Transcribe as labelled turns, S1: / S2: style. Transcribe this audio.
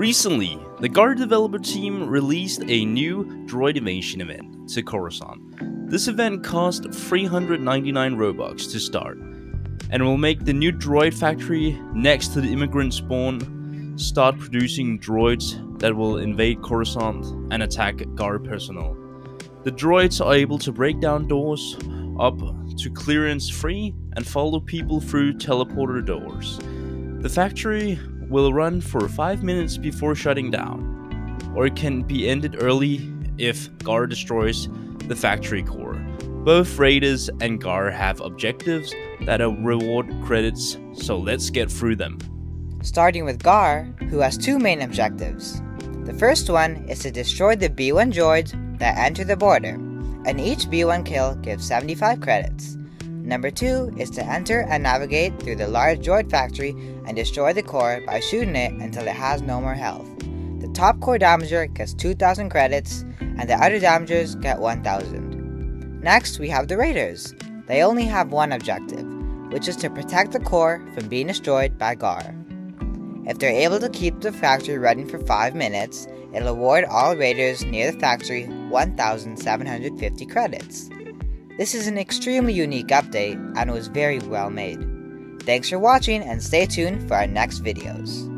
S1: Recently, the GAR developer team released a new Droid Invasion event to Coruscant. This event cost 399 Robux to start, and will make the new droid factory next to the immigrant spawn start producing droids that will invade Coruscant and attack GAR personnel. The droids are able to break down doors up to clearance free and follow people through teleporter doors. The factory will run for 5 minutes before shutting down, or it can be ended early if GAR destroys the factory core. Both Raiders and GAR have objectives that are reward credits, so let's get through them.
S2: Starting with Gar, who has two main objectives. The first one is to destroy the B1 droids that enter the border, and each B1 kill gives 75 credits. Number 2 is to enter and navigate through the large droid factory and destroy the core by shooting it until it has no more health. The top core damager gets 2000 credits, and the other damagers get 1000. Next, we have the Raiders. They only have one objective, which is to protect the core from being destroyed by GAR. If they're able to keep the factory running for 5 minutes, it'll award all raiders near the factory 1,750 credits. This is an extremely unique update and was very well made. Thanks for watching and stay tuned for our next videos.